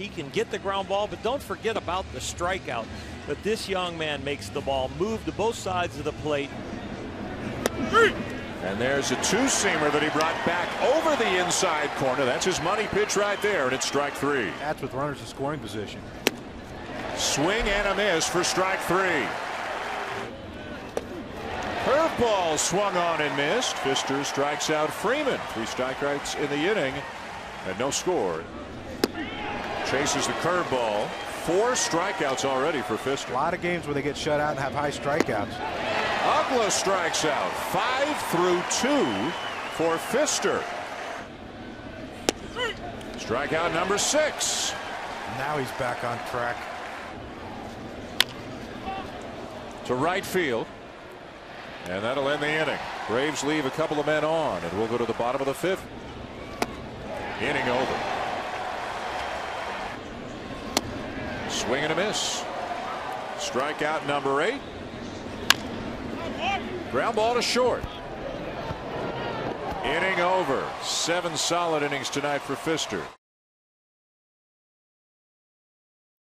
He can get the ground ball, but don't forget about the strikeout. But this young man makes the ball move to both sides of the plate. And there's a two-seamer that he brought back over the inside corner. That's his money pitch right there, and it's strike three. That's with runners in scoring position. Swing and a miss for strike three. Curveball swung on and missed. Fister strikes out Freeman. Three strikeouts in the inning and no score. Chases the curveball. Four strikeouts already for Fister. A lot of games where they get shut out and have high strikeouts. Uggla strikes out. Five through two for Fister. Strikeout number six. Now he's back on track. To right field. And that'll end the inning. Braves leave a couple of men on, and we'll go to the bottom of the fifth. Inning over. Swing and a miss. Strikeout number eight. Ground ball to short. Inning over. Seven solid innings tonight for Fister.